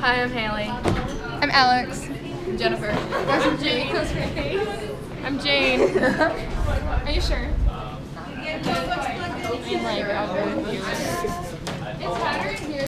Hi, I'm Haley. I'm Alex. I'm Jennifer. I'm Jane. I'm Jane. Are you sure? I'm like, I'll go with you.